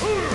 Hooter!